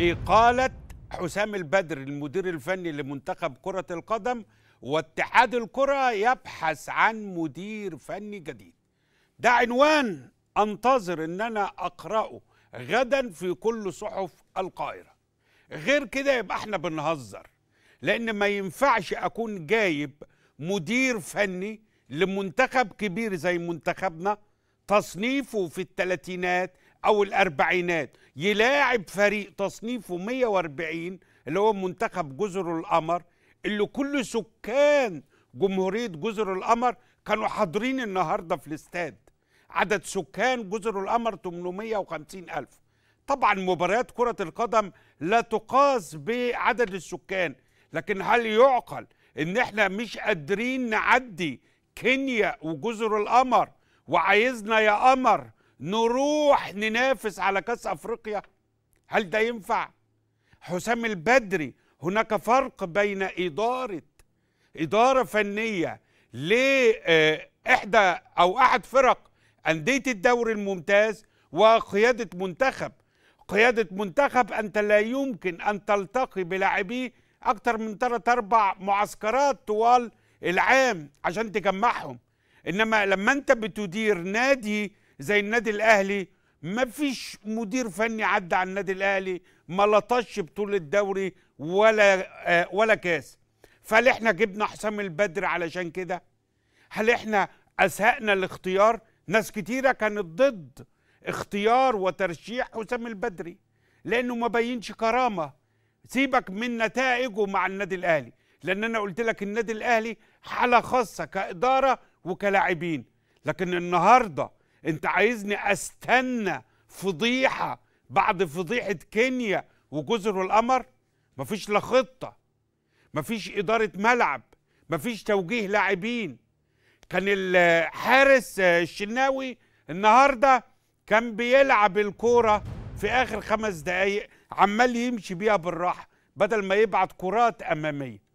إقالة حسام البدر المدير الفني لمنتخب كرة القدم واتحاد الكرة يبحث عن مدير فني جديد. ده عنوان أنتظر أن أنا أقرأه غدا في كل صحف القاهرة. غير كده يبقى إحنا بنهزر لأن ما ينفعش أكون جايب مدير فني لمنتخب كبير زي منتخبنا تصنيفه في الثلاثينات أو الأربعينات. يلاعب فريق تصنيفه 140 اللي هو منتخب جزر القمر اللي كل سكان جمهورية جزر القمر كانوا حاضرين النهارده في الاستاد. عدد سكان جزر القمر 850 ألف. طبعا مباريات كرة القدم لا تقاس بعدد السكان لكن هل يعقل إن إحنا مش قادرين نعدي كينيا وجزر القمر وعايزنا يا قمر نروح ننافس على كأس أفريقيا؟ هل ده ينفع؟ حسام البدري هناك فرق بين إدارة إدارة فنية لاحدى أو أحد فرق أندية الدوري الممتاز وقيادة منتخب. قيادة منتخب أنت لا يمكن أن تلتقي بلاعبيه أكتر من ثلاث أربع معسكرات طوال العام عشان تجمعهم. إنما لما أنت بتدير نادي زي النادي الأهلي. ما فيش مدير فني عدى على النادي الأهلي ما لطش بطول الدوري ولا آه ولا كاس. فهل إحنا جبنا حسام البدر علشان كده؟ هل إحنا أسهقنا الاختيار؟ ناس كتيرة كانت ضد اختيار وترشيح حسام البدري لأنه ما بينش كرامة. سيبك من نتائجه مع النادي الأهلي لأن أنا قلت لك النادي الأهلي حالة خاصة كإدارة وكلاعبين. لكن النهارده انت عايزني استنى فضيحة بعد فضيحة كينيا وجزر القمر مفيش لا خطة مفيش إدارة ملعب مفيش توجيه لاعبين. كان الحارس الشناوي النهارده كان بيلعب الكورة في آخر خمس دقايق عمال يمشي بيها بالراحة بدل ما يبعت كرات أمامية.